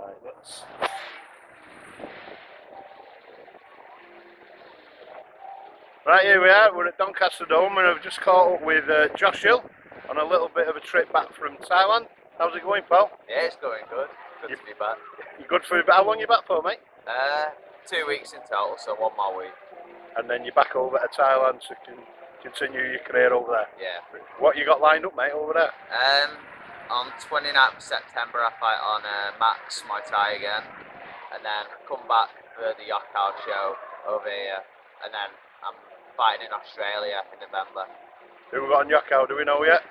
Rants. Right, here we are. We're at Doncaster Dome and I've just caught up with uh, Josh Hill on a little bit of a trip back from Thailand. How's it going, pal? Yeah, it's going good. Good to be back. You good for How long you back for, mate? Uh, two weeks in total, so one more week. And then you're back over to Thailand to con- continue your career over there. Yeah. What you got lined up, mate, over there? Um, on 29th September, I fight on uh, Max Muay Thai again, and then come back for the Yokkao show over here, and then I'm fighting in Australia in November. Who we got on Yokkao, do we know yet?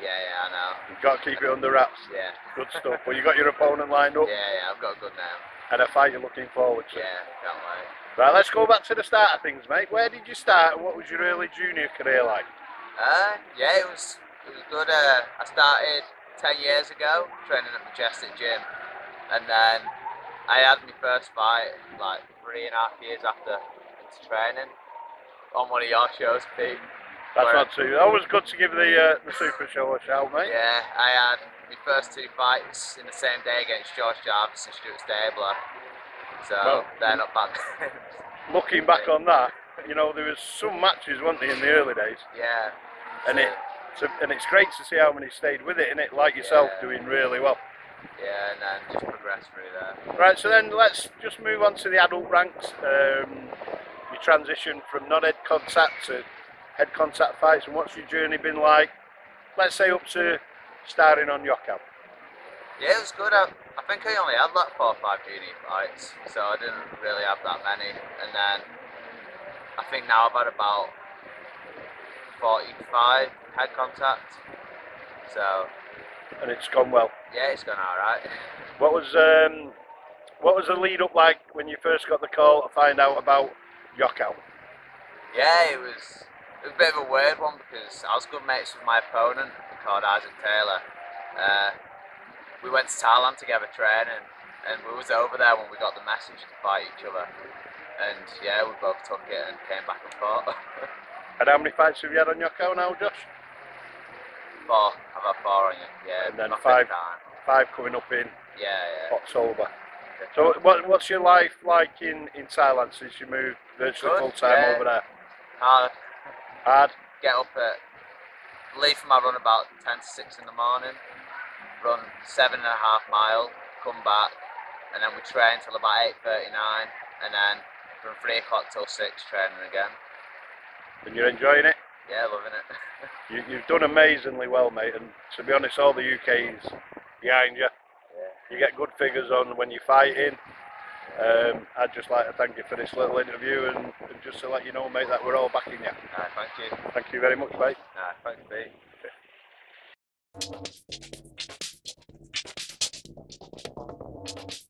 Yeah, yeah, I know. You've got to keep it under wraps. Yeah, Good stuff. Well, you got your opponent lined up yeah, yeah. I've got a good name. and a fight you're looking forward to. Yeah, can't wait. Right, let's go back to the start of things, mate. Where did you start and what was your early junior career like? Uh, yeah, it was it was good. Uh, I started ten years ago training at Majestic Gym, and then I had my first fight like three and a half years after training on one of your shows, Pete. That's not too. Always good to give the uh, the Super Show a shout, mate. Yeah, I had my first two fights in the same day against George Jarvis and Stuart Stabler. So Well, they're not bad. Looking back on that, you know there was some matches, weren't there, in the early days, yeah. and it so, and it's great to see how many stayed with it, and it like yourself Yeah. doing really well. Yeah, and then just progress through there. Right, so then let's just move on to the adult ranks. Um, you transition from non-head contact to head contact fights, and what's your journey been like? Let's say up to starting on Yokkao. Yeah, it was good. I, I think I only had like four or five junior fights, so I didn't really have that many. And then I think now I've had about 45 head contact. So and it's gone well. yeah, it's gone alright. What was um, what was the lead up like when you first got the call to find out about Yokkao? Yeah, it was, it was a bit of a weird one because I was good mates with my opponent called Isaac Taylor. Uh, we went to Thailand together training, and we was over there when we got the message to fight each other. And yeah, we both took it and came back and fought. And how many fights have you had on your Yokkao now, Josh? four, I've had four on you. Yeah, And then five. time. Five coming up in Yeah, yeah. October. So what, what's your life like in, in Thailand since you moved virtually full time yeah. over there? Hard. Hard? Get up at leave from my run about ten to six in the morning. Run seven and a half mile. Come back, and then we train till about eight thirty nine, and then from three o'clock till six training again. And you're enjoying it? Yeah, loving it. you, have done amazingly well, mate, and to be honest, all the UK's behind you. Yeah. You get good figures on when you're fighting. Um, I'd just like to thank you for this little interview and, and, just to let you know, mate, that we're all backing you. Aye, thank you. Thank you very much, mate. Aye, thanks, mate. Okay.